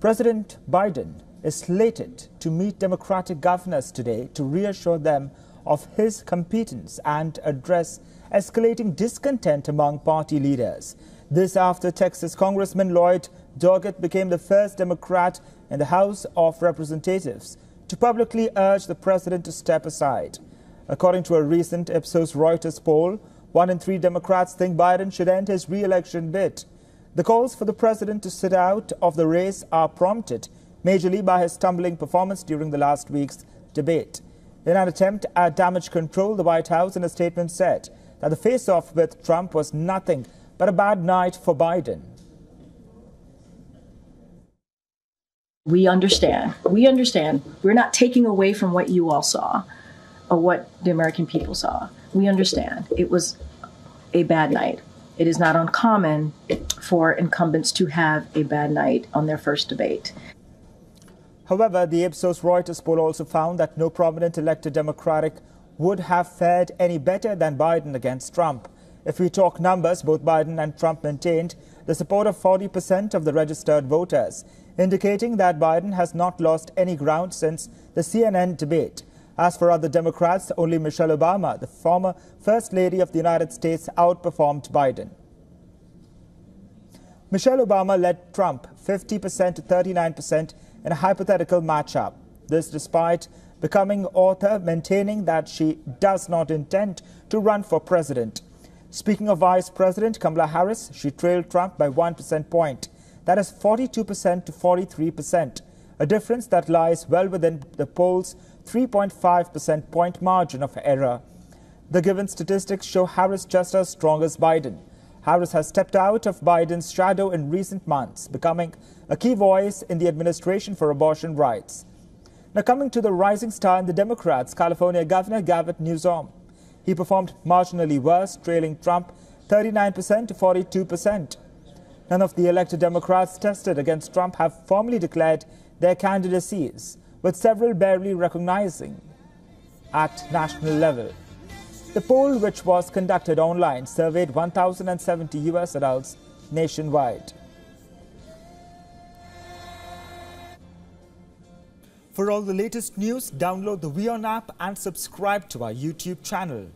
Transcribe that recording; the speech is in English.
President Biden is slated to meet Democratic governors today to reassure them of his competence and address escalating discontent among party leaders. This after Texas Congressman Lloyd Doggett became the first Democrat in the House of Representatives to publicly urge the president to step aside. According to a recent Ipsos Reuters poll, one in three Democrats think Biden should end his re-election bid. The calls for the president to sit out of the race are prompted majorly by his stumbling performance during the last week's debate. In an attempt at damage control, the White House in a statement said that the face-off with Trump was nothing but a bad night for Biden. We understand. We understand. We're not taking away from what you all saw or what the American people saw. We understand. It was a bad night. It is not uncommon for incumbents to have a bad night on their first debate. However, the Ipsos Reuters poll also found that no prominent elected Democratic would have fared any better than Biden against Trump. If we talk numbers, both Biden and Trump maintained the support of 40% of the registered voters, indicating that Biden has not lost any ground since the CNN debate. As for other Democrats, only Michelle Obama, the former First Lady of the United States, outperformed Biden. Michelle Obama led Trump 50% to 39% in a hypothetical matchup. This despite becoming author maintaining that she does not intend to run for president. Speaking of Vice President Kamala Harris, she trailed Trump by 1% point. That is 42% to 43%, a difference that lies well within the poll's 3.5 percent point margin of error. The given statistics show Harris just as strong as Biden. Harris has stepped out of Biden's shadow in recent months, becoming a key voice in the administration for abortion rights. Now coming to the rising star in the Democrats, California Governor Gavin Newsom. He performed marginally worse, trailing Trump 39% to 42%. None of the elected Democrats tested against Trump have formally declared their candidacies with several barely recognizing at national level. The poll, which was conducted online, surveyed 1,070 U.S. adults nationwide. For all the latest news, download the WION app and subscribe to our YouTube channel.